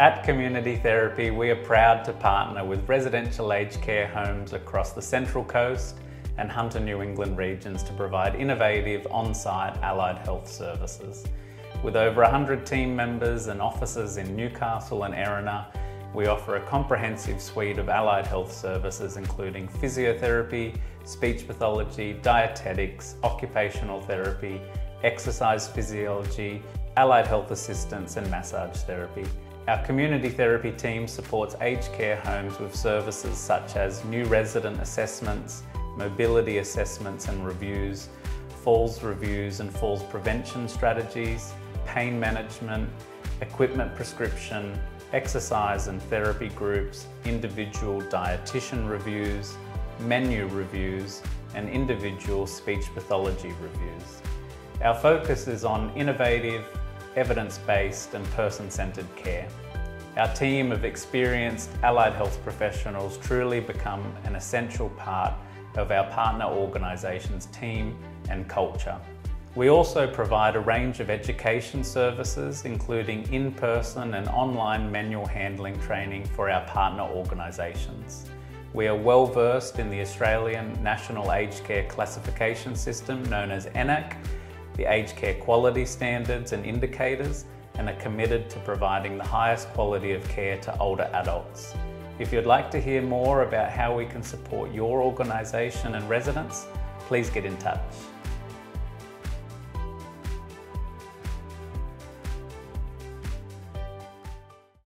At Community Therapy, we are proud to partner with residential aged care homes across the Central Coast and Hunter New England regions to provide innovative on-site allied health services. With over 100 team members and offices in Newcastle and Erina, we offer a comprehensive suite of allied health services including physiotherapy, speech pathology, dietetics, occupational therapy, exercise physiology, allied health assistance and massage therapy. Our community therapy team supports aged care homes with services such as new resident assessments, mobility assessments and reviews, falls reviews and falls prevention strategies, pain management, equipment prescription, exercise and therapy groups, individual dietitian reviews, menu reviews, and individual speech pathology reviews. Our focus is on innovative, evidence-based and person-centred care. Our team of experienced allied health professionals truly become an essential part of our partner organisation's team and culture. We also provide a range of education services, including in-person and online manual handling training for our partner organisations. We are well versed in the Australian National Aged Care Classification System known as AN-ACC, the aged care quality standards and indicators, and are committed to providing the highest quality of care to older adults. If you'd like to hear more about how we can support your organisation and residents, please get in touch.